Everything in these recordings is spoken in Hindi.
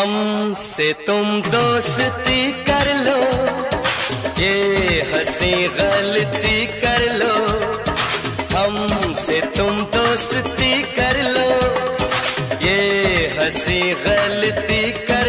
हमसे तुम दोस्ती कर लो, ये हँसी गलती कर लो। हमसे तुम दोस्ती कर लो, ये हँसी गलती कर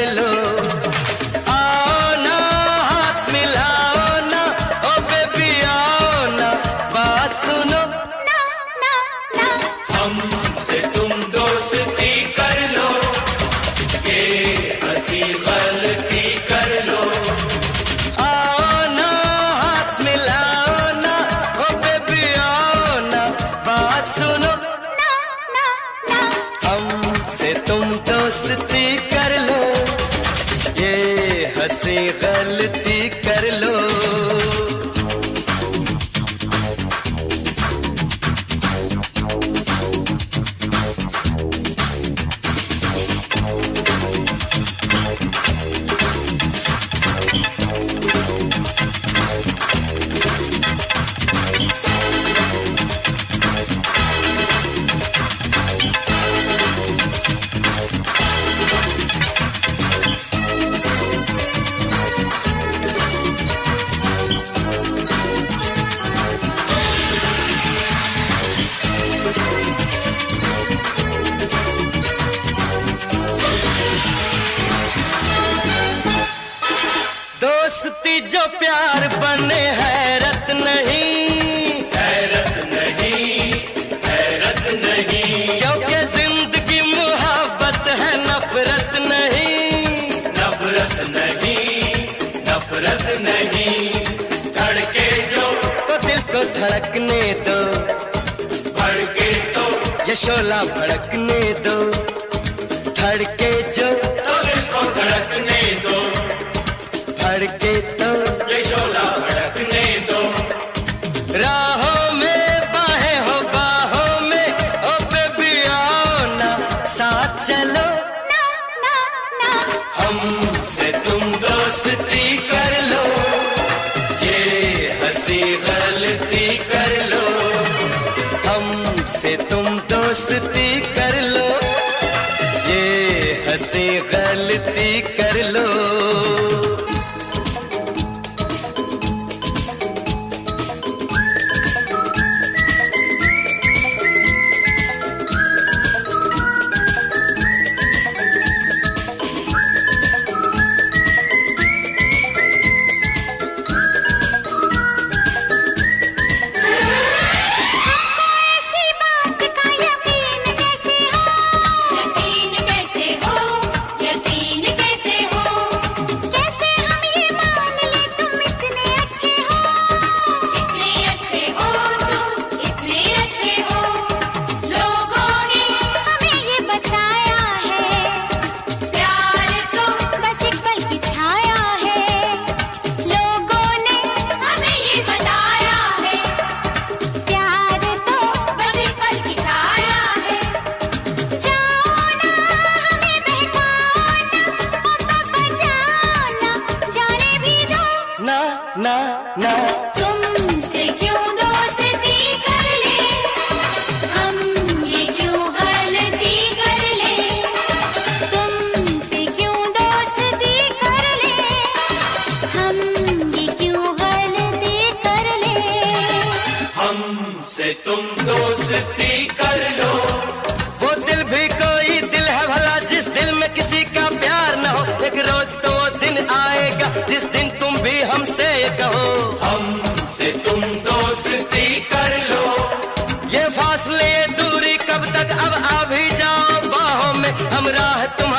को धड़कने दो। भड़के तो। ये शोला भड़कने दो। धड़के जो। तो दिल को धड़कने दो। भड़के तो। ये शोला भड़कने दो। राहों में बाहें हो बाहों में ओ बेबी आओ ना। साथ चलो। ना ना ना। हमसे हमसे तुम दोस्ती कर लो। वो दिल भी कोई दिल है भला, जिस दिल में किसी का प्यार न हो। एक रोज तो वो दिन आएगा, जिस दिन तुम भी हमसे कहो। हमसे तुम दोस्ती कर लो। ये फासले दूरी कब तक? अब आ भी जाओ बाहों में। हम राह तुम